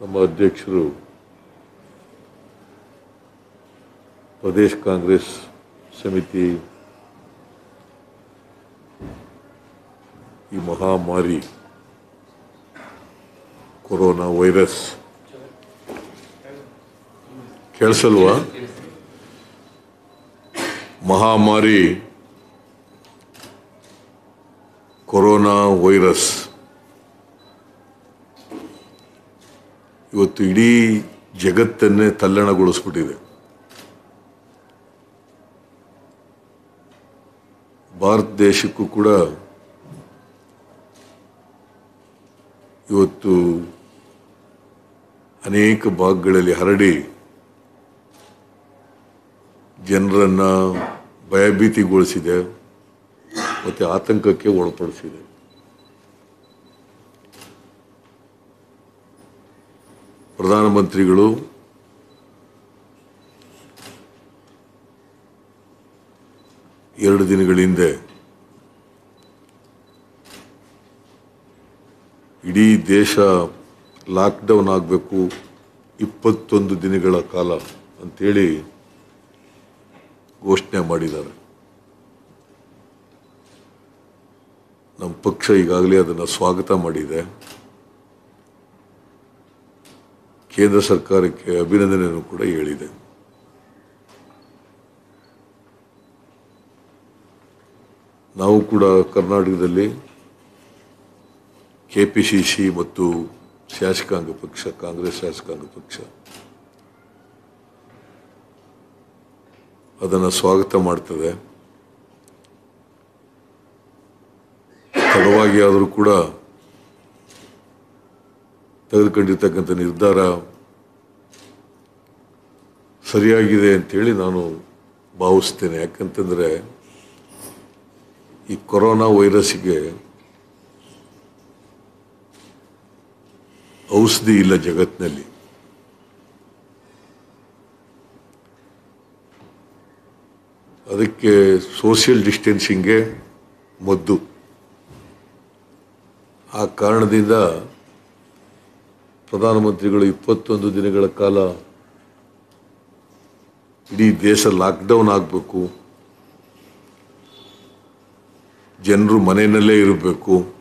ನಮ್ಮ ಅಧ್ಯಕ್ಷರು ಪ್ರದೇಶ್ ಕಾಂಗ್ರೆಸ್ ಸಮಿತಿ ಈ ಮಹಾಮಾರಿ ಕೊರೋನಾ ವೈರಸ್ ಕೇಳಿಸಲ್ವಾ ಮಹಾಮಾರಿ ಕೊರೋನಾ ವೈರಸ್ ಇವತ್ತು ಇಡೀ ಜಗತ್ತನ್ನೇ ತಲ್ಲಣಗೊಳಿಸ್ಬಿಟ್ಟಿದೆ. ಭಾರತ ದೇಶಕ್ಕೂ ಕೂಡ ಇವತ್ತು ಅನೇಕ ಭಾಗಗಳಲ್ಲಿ ಹರಡಿ ಜನರನ್ನ ಭಯಭೀತಿಗೊಳಿಸಿದೆ, ಮತ್ತು ಆತಂಕಕ್ಕೆ ಒಳಪಡಿಸಿದೆ. ಪ್ರಧಾನಮಂತ್ರಿಗಳು ಎರಡು ದಿನಗಳ ಹಿಂದೆ ಇಡೀ ದೇಶ ಲಾಕ್ಡೌನ್ ಆಗಬೇಕು, ಇಪ್ಪತ್ತೊಂದು ದಿನಗಳ ಕಾಲ ಅಂಥೇಳಿ ಘೋಷಣೆ ಮಾಡಿದ್ದಾರೆ. ನಮ್ಮ ಪಕ್ಷ ಈಗಾಗಲೇ ಅದನ್ನು ಸ್ವಾಗತ ಮಾಡಿದೆ. ಕೇಂದ್ರ ಸರ್ಕಾರಕ್ಕೆ ಅಭಿನಂದನೆಯನ್ನು ಕೂಡ ಹೇಳಿದೆ. ನಾವು ಕೂಡ ಕರ್ನಾಟಕದಲ್ಲಿ ಕೆಪಿಸಿಸಿ ಮತ್ತು ಶಾಸಕಾಂಗ ಪಕ್ಷ, ಕಾಂಗ್ರೆಸ್ ಶಾಸಕಾಂಗ ಪಕ್ಷ ಅದನ್ನು ಸ್ವಾಗತ ಮಾಡ್ತದೆ. ತಡವಾಗಿ ಆದರೂ ಕೂಡ ತೆಗೆದುಕೊಂಡಿರ್ತಕ್ಕಂಥ ನಿರ್ಧಾರ ಸರಿಯಾಗಿದೆ ಅಂಥೇಳಿ ನಾನು ಭಾವಿಸ್ತೇನೆ. ಯಾಕಂತಂದರೆ ಈ ಕೊರೋನಾ ವೈರಸ್ಗೆ ಔಷಧಿ ಇಲ್ಲ ಜಗತ್ತಿನಲ್ಲಿ ಅದಕ್ಕೆ ಸೋಷಿಯಲ್ ಡಿಸ್ಟೆನ್ಸಿಂಗೇ ಮದ್ದು. ಆ ಕಾರಣದಿಂದ ಪ್ರಧಾನಮಂತ್ರಿಗಳು ಇಪ್ಪತ್ತೊಂದು ದಿನಗಳ ಕಾಲ ಇಡೀ ದೇಶ ಲಾಕ್ಡೌನ್ ಆಗಬೇಕು. ಜನರು ಮನೆಯಲ್ಲೇ ಇರಬೇಕು.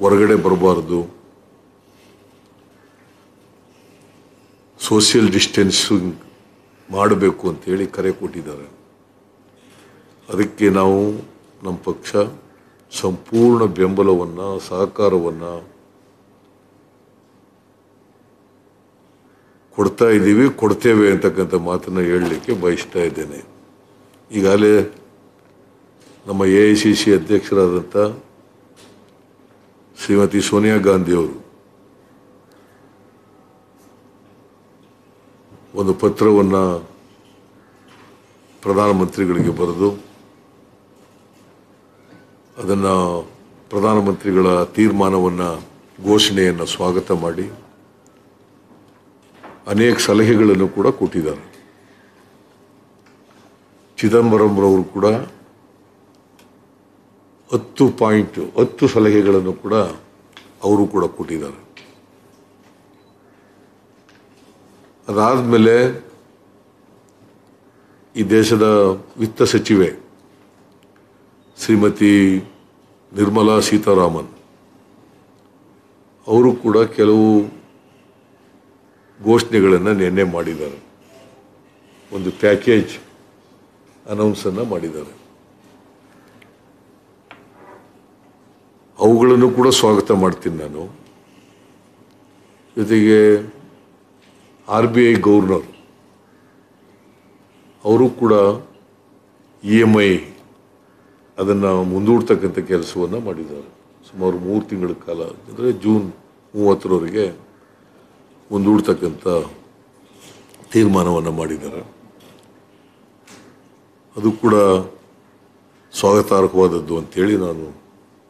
ಹೊರಗಡೆ ಬರಬಾರ್ದು. ಸೋಷಿಯಲ್ ಡಿಸ್ಟೆನ್ಸಿಂಗ್ ಮಾಡಬೇಕು ಅಂತೇಳಿ ಕರೆ ಕೊಟ್ಟಿದ್ದಾರೆ. ಅದಕ್ಕೆ ನಾವು ನಮ್ಮ ಪಕ್ಷ ಸಂಪೂರ್ಣ ಬೆಂಬಲವನ್ನು, ಸಹಕಾರವನ್ನು ಕೊಡ್ತಾ ಇದ್ದೀವಿ, ಕೊಡ್ತೇವೆ ಅಂತಕ್ಕಂಥ ಮಾತನ್ನು ಹೇಳಲಿಕ್ಕೆ ಬಯಸ್ತಾ ಇದ್ದೇನೆ. ಈಗಾಗಲೇ ನಮ್ಮ ಎ ಐ ಸಿ ಸಿ ಅಧ್ಯಕ್ಷರಾದಂಥ ಶ್ರೀಮತಿ ಸೋನಿಯಾ ಗಾಂಧಿಯವರು ಒಂದು ಪತ್ರವನ್ನು ಪ್ರಧಾನಮಂತ್ರಿಗಳಿಗೆ ಬರೆದು, ಅದನ್ನು ಪ್ರಧಾನಮಂತ್ರಿಗಳ ತೀರ್ಮಾನವನ್ನು ಘೋಷಣೆಯನ್ನು ಸ್ವಾಗತ ಮಾಡಿ ಅನೇಕ ಸಲಹೆಗಳನ್ನು ಕೂಡ ಕೊಟ್ಟಿದ್ದಾರೆ. ಚಿದಂಬರಂರವರು ಕೂಡ ಹತ್ತು ಪಾಯಿಂಟ್ ಹತ್ತು ಸಲಹೆಗಳನ್ನು ಕೂಡ ಅವರು ಕೂಡ ಕೊಟ್ಟಿದ್ದಾರೆ. ಅದಾದಮೇಲೆ ಈ ದೇಶದ ವಿತ್ತ ಸಚಿವೆ ಶ್ರೀಮತಿ ನಿರ್ಮಲಾ ಸೀತಾರಾಮನ್ ಅವರು ಕೂಡ ಕೆಲವು ಘೋಷಣೆಗಳನ್ನು ನಿನ್ನೆ ಮಾಡಿದ್ದಾರೆ. ಒಂದು ಪ್ಯಾಕೇಜ್ ಅನೌನ್ಸನ್ನು ಮಾಡಿದ್ದಾರೆ. ಅವುಗಳನ್ನು ಕೂಡ ಸ್ವಾಗತ ಮಾಡ್ತೀನಿ ನಾನು. ಜೊತೆಗೆ ಆರ್ ಬಿ ಐ ಗೌರ್ನರ್ ಅವರು ಕೂಡ ಇ ಎಂ ಐ ಅದನ್ನು ಮುಂದೂಡ್ತಕ್ಕಂಥ ಕೆಲಸವನ್ನು ಮಾಡಿದ್ದಾರೆ. ಸುಮಾರು ಮೂರು ತಿಂಗಳ ಕಾಲ, ಅಂದರೆ ಜೂನ್ ಮೂವತ್ತರವರೆಗೆ ಮುಂದೂಡ್ತಕ್ಕಂಥ ತೀರ್ಮಾನವನ್ನು ಮಾಡಿದ್ದಾರೆ. ಅದು ಕೂಡ ಸ್ವಾಗತಾರ್ಹವಾದದ್ದು ಅಂತೇಳಿ ನಾನು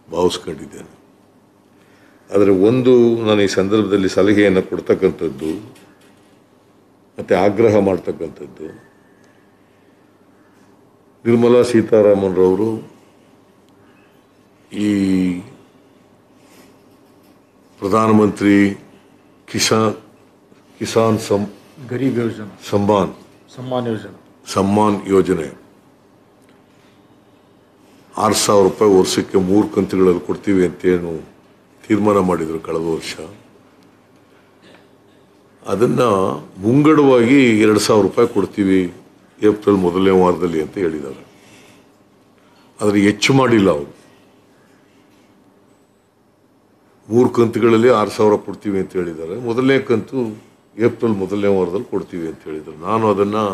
ಭಾವಿಸ್ಕೊಂಡಿದ್ದೇನೆ. ಆದರೆ ಒಂದು ನಾನು ಈ ಸಂದರ್ಭದಲ್ಲಿ ಸಲಹೆಯನ್ನು ಕೊಡ್ತಕ್ಕಂಥದ್ದು, ಮತ್ತು ಆಗ್ರಹ ಮಾಡ್ತಕ್ಕಂಥದ್ದು, ನಿರ್ಮಲಾ ಸೀತಾರಾಮನ್ರವರು ಈ ಪ್ರಧಾನಮಂತ್ರಿ ಕಿಸಾನ್ ಕಿಸಾನ್ ಸಂ ಗರೀಬ್ ಯೋಜನೆ. ಸಮ್ಮಾನ್. ಸಮ್ಮಾನ್ ಯೋಜನೆ. ಸಮ್ಮಾನ್ ಯೋಜನೆ. ಆರು ಸಾವಿರ ರೂಪಾಯಿ ವರ್ಷಕ್ಕೆ ಮೂರು ಕಂತುಗಳಲ್ಲಿ ಕೊಡ್ತೀವಿ ಅಂತೇನು ತೀರ್ಮಾನ ಮಾಡಿದರು ಕಳೆದ ವರ್ಷ. ಅದನ್ನು ಮುಂಗಡವಾಗಿ ಎರಡು ಸಾವಿರ ರೂಪಾಯಿ ಕೊಡ್ತೀವಿ ಏಪ್ರಿಲ್ ಮೊದಲನೇ ವಾರದಲ್ಲಿ ಅಂತ ಹೇಳಿದ್ದಾರೆ. ಆದರೆ ಹೆಚ್ಚು ಮಾಡಿಲ್ಲ ಅವರು. ಮೂರು ಕಂತುಗಳಲ್ಲಿ ಆರು ಸಾವಿರ ಕೊಡ್ತೀವಿ ಅಂತ ಹೇಳಿದ್ದಾರೆ. ಮೊದಲನೇ ಕಂತು ಏಪ್ರಿಲ್ ಮೊದಲನೇ ವಾರದಲ್ಲಿ ಕೊಡ್ತೀವಿ ಅಂತ ಹೇಳಿದರು. ನಾನು ಅದನ್ನು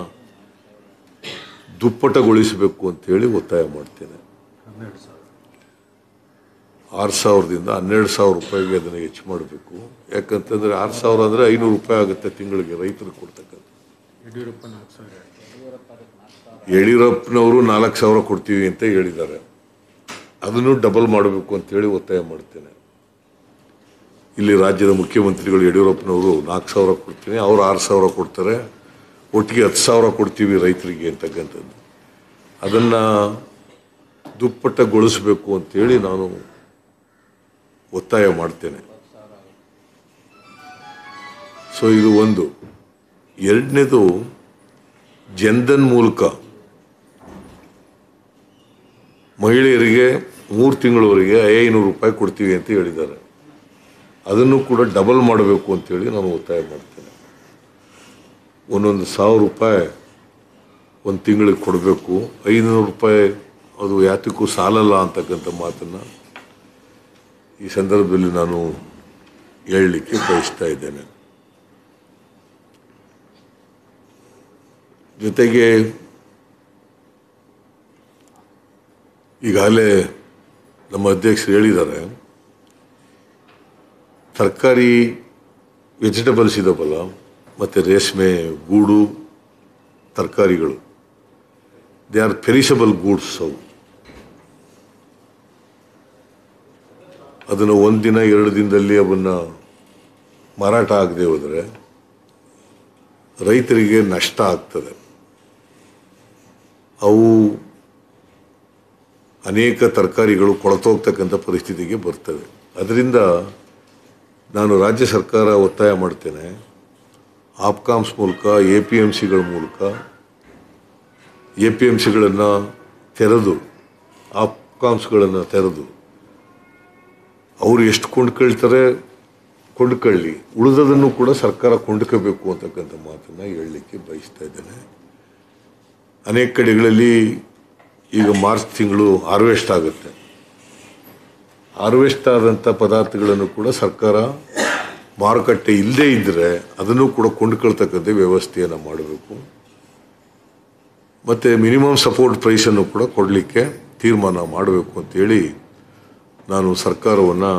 ದುಪ್ಪಟಗೊಳಿಸಬೇಕು ಅಂತೇಳಿ ಒತ್ತಾಯ ಮಾಡ್ತೇನೆ. ಹನ್ನೆರಡು ಸಾವಿರ. ಆರು ಸಾವಿರದಿಂದ ಹನ್ನೆರಡು ಸಾವಿರ ರೂಪಾಯಿಗೆ ಅದನ್ನು ಹೆಚ್ಚು ಮಾಡಬೇಕು. ಯಾಕಂತಂದರೆ ಆರು ಸಾವಿರ ಅಂದರೆ ಐನೂರು ರೂಪಾಯಿ ಆಗುತ್ತೆ ತಿಂಗಳಿಗೆ ರೈತರಿಗೆ ಕೊಡ್ತಕ್ಕಂಥ. ಯಡಿಯೂರಪ್ಪನವರು ನಾಲ್ಕು ಸಾವಿರ ಕೊಡ್ತೀವಿ ಅಂತ ಹೇಳಿದ್ದಾರೆ. ಅದನ್ನು ಡಬಲ್ ಮಾಡಬೇಕು ಅಂತೇಳಿ ಒತ್ತಾಯ ಮಾಡ್ತೇನೆ. ಇಲ್ಲಿ ರಾಜ್ಯದ ಮುಖ್ಯಮಂತ್ರಿಗಳು ಯಡಿಯೂರಪ್ಪನವರು ನಾಲ್ಕು ಸಾವಿರ ಕೊಡ್ತೀನಿ, ಅವರು ಆರು ಸಾವಿರ ಕೊಡ್ತಾರೆ, ಒಟ್ಟಿಗೆ ಹತ್ತು ಸಾವಿರ ಕೊಡ್ತೀವಿ ರೈತರಿಗೆ ಅಂತಕ್ಕಂಥದ್ದು. ಅದನ್ನು ದುಪ್ಪಟ್ಟಗೊಳಿಸಬೇಕು ಅಂತೇಳಿ ನಾನು ಒತ್ತಾಯ ಮಾಡ್ತೇನೆ. ಸೊ ಇದು ಒಂದು. ಎರಡನೇದು, ಜನ್ಧನ್ ಮೂಲಕ ಮಹಿಳೆಯರಿಗೆ ಮೂರು ತಿಂಗಳವರೆಗೆ ಐನೂರು ರೂಪಾಯಿ ಕೊಡ್ತೀವಿ ಅಂತ ಹೇಳಿದ್ದಾರೆ. ಅದನ್ನು ಕೂಡ ಡಬಲ್ ಮಾಡಬೇಕು ಅಂತೇಳಿ ನಾನು ಒತ್ತಾಯ ಮಾಡ್ತೇನೆ. ಒಂದೊಂದು ಸಾವಿರ ರೂಪಾಯಿ ಒಂದು ತಿಂಗಳಿಗೆ ಕೊಡಬೇಕು, ಐನೂರು ರೂಪಾಯಿ ಅದು ಯಾತಕ್ಕೂ ಸಾಲಲ್ಲ ಅಂತಕ್ಕಂಥ ಮಾತನ್ನು ಈ ಸಂದರ್ಭದಲ್ಲಿ ನಾನು ಹೇಳಲಿಕ್ಕೆ ಬಯಸ್ತಾ ಇದ್ದೇನೆ. ಜೊತೆಗೆ ಈಗಾಗಲೇ ನಮ್ಮ ಅಧ್ಯಕ್ಷರು ಹೇಳಿದ್ದಾರೆ ತರಕಾರಿ ವೆಜಿಟೇಬಲ್ಸ್ ಇದಾವಲ್ಲ, ಮತ್ತು ರೇಷ್ಮೆ, ಗೂಡು, ತರಕಾರಿಗಳು. ದೇ ಆರ್ ಪೆರಿಷಬಲ್ ಗೂಡ್ಸ್ ಅವು. ಅದನ್ನು ಒಂದಿನ ಎರಡು ದಿನದಲ್ಲಿ ಅವನ್ನ ಮಾರಾಟ ಆಗದೆ ಹೋದರೆ ರೈತರಿಗೆ ನಷ್ಟ ಆಗ್ತದೆ. ಅವು ಅನೇಕ ತರಕಾರಿಗಳು ಕೊಳತೋಗ್ತಕ್ಕಂಥ ಪರಿಸ್ಥಿತಿಗೆ ಬರ್ತವೆ ಅದರಿಂದ ನಾನು ರಾಜ್ಯ ಸರ್ಕಾರ ಒತ್ತಾಯ ಮಾಡ್ತೇನೆ. ಆಪ್ಕಾಮ್ಸ್ ಮೂಲಕ, ಎ ಪಿ ಎಂ ಸಿಗಳ ಮೂಲಕ, ಎ ಪಿ ಎಂ ಸಿಗಳನ್ನು ತೆರೆದು, ಆಪ್ಕಾಮ್ಸ್ಗಳನ್ನು ತೆರೆದು, ಅವರು ಎಷ್ಟು ಕೊಂಡ್ಕೊಳ್ತಾರೆ ಕೊಂಡ್ಕೊಳ್ಳಿ ಉಳಿದದನ್ನು ಕೂಡ ಸರ್ಕಾರ ಕೊಂಡ್ಕೋಬೇಕು ಅಂತಕ್ಕಂಥ ಮಾತನ್ನು ಹೇಳಲಿಕ್ಕೆ ಬಯಸ್ತಾ ಇದ್ದೇನೆ. ಅನೇಕ ಕಡೆಗಳಲ್ಲಿ ಈಗ ಮಾರ್ಚ್ ತಿಂಗಳು ಹಾರ್ವೆಸ್ಟ್ ಆಗುತ್ತೆ. ಹಾರ್ವೆಸ್ಟ್ ಆದಂಥ ಪದಾರ್ಥಗಳನ್ನು ಕೂಡ ಸರ್ಕಾರ ಮಾರುಕಟ್ಟೆ ಇಲ್ಲದೇ ಇದ್ದರೆ ಅದನ್ನು ಕೂಡ ಕೊಂಡುಕೊಳ್ತಕ್ಕಂಥ ವ್ಯವಸ್ಥೆಯನ್ನು ಮಾಡಬೇಕು. ಮತ್ತು ಮಿನಿಮಮ್ ಸಪೋರ್ಟ್ ಪ್ರೈಸನ್ನು ಕೂಡ ಕೊಡಲಿಕ್ಕೆ ತೀರ್ಮಾನ ಮಾಡಬೇಕು ಅಂತೇಳಿ ನಾನು ಸರ್ಕಾರವನ್ನು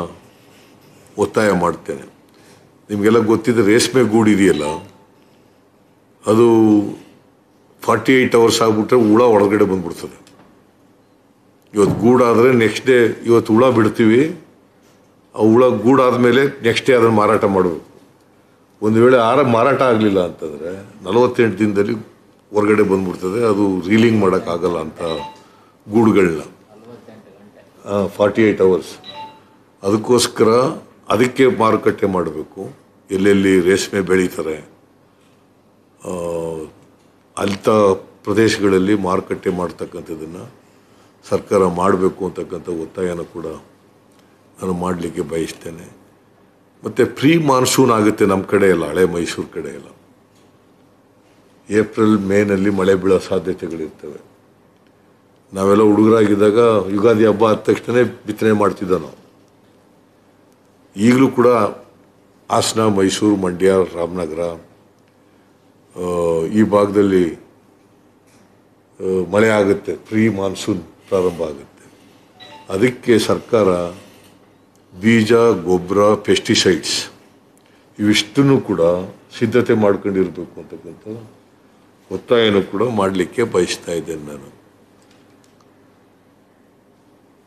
ಒತ್ತಾಯ ಮಾಡ್ತೇನೆ. ನಿಮಗೆಲ್ಲ ಗೊತ್ತಿದೆ ರೇಷ್ಮೆ ಗೂಡು ಇದೆಯಲ್ಲ, ಅದು ಫಾರ್ಟಿ ಏಯ್ಟ್ ಅವರ್ಸ್ ಆಗಿಬಿಟ್ರೆ ಹುಳ ಒಳಗಡೆ ಬಂದ್ಬಿಡ್ತದೆ. ಇವತ್ತು ಗೂಡಾದರೆ ನೆಕ್ಸ್ಟ್ ಡೇ ಇವತ್ತು ಹುಳ ಬಿಡ್ತೀವಿ. ಆ ಹುಳ ಗೂಡಾದ್ಮೇಲೆ ನೆಕ್ಸ್ಟ್ ಡೇ ಅದನ್ನು ಮಾರಾಟ ಮಾಡಬೇಕು. ಒಂದು ವೇಳೆ ಆರ ಮಾರಾಟ ಆಗಲಿಲ್ಲ ಅಂತಂದರೆ ನಲವತ್ತೆಂಟು ದಿನದಲ್ಲಿ ಹೊರಗಡೆ ಬಂದ್ಬಿಡ್ತದೆ. ಅದು ರೀಲಿಂಗ್ ಮಾಡೋಕ್ಕಾಗಲ್ಲ ಅಂತ ಗೂಡುಗಳನ್ನ ಫಾರ್ಟಿ ಏಯ್ಟ್ ಅವರ್ಸ್ ಅದಕ್ಕೋಸ್ಕರ ಅದಕ್ಕೆ ಮಾರುಕಟ್ಟೆ ಮಾಡಬೇಕು. ಎಲ್ಲೆಲ್ಲಿ ರೇಷ್ಮೆ ಬೆಳೀತಾರೆ. ಅಂಥ ಪ್ರದೇಶಗಳಲ್ಲಿ ಮಾರುಕಟ್ಟೆ ಮಾಡ್ತಕ್ಕಂಥದ್ದನ್ನು ಸರ್ಕಾರ ಮಾಡಬೇಕು ಅಂತಕ್ಕಂಥ ಒತ್ತಾಯನ ಕೂಡ ನಾನು ಮಾಡಲಿಕ್ಕೆ ಬಯಸ್ತೇನೆ. ಮತ್ತು ಪ್ರೀ ಮಾನ್ಸೂನ್ ಆಗುತ್ತೆ ನಮ್ಮ ಕಡೆ ಎಲ್ಲ ಹಳೆ ಮೈಸೂರು ಕಡೆ ಎಲ್ಲ ಏಪ್ರಿಲ್, ಮೇನಲ್ಲಿ ಮಳೆ ಬೀಳೋ ಸಾಧ್ಯತೆಗಳಿರ್ತವೆ. ನಾವೆಲ್ಲ ಹುಡುಗರಾಗಿದ್ದಾಗ ಯುಗಾದಿ ಹಬ್ಬ ಆದ ತಕ್ಷಣ ಬಿತ್ತನೆ ಮಾಡ್ತಿದ್ದ ನಾವು. ಈಗಲೂ ಕೂಡ ಹಾಸನ, ಮೈಸೂರು, ಮಂಡ್ಯ, ರಾಮನಗರ ಈ ಭಾಗದಲ್ಲಿ ಮಳೆ ಆಗುತ್ತೆ, ಪ್ರೀ ಮಾನ್ಸೂನ್. ಪ್ರಾರಂಭ ಆಗುತ್ತೆ ಅದಕ್ಕೆ ಸರ್ಕಾರ ಬೀಜ, ಗೊಬ್ಬರ ಪೆಸ್ಟಿಸೈಡ್ಸ್ ಇವಿಷ್ಟನ್ನು ಕೂಡ ಸಿದ್ಧತೆ ಮಾಡ್ಕೊಂಡಿರಬೇಕು ಅಂತಕ್ಕಂಥ ಒತ್ತಾಯನೂ ಕೂಡ ಮಾಡಲಿಕ್ಕೆ ಬಯಸ್ತಾ ಇದ್ದೇನೆ ನಾನು.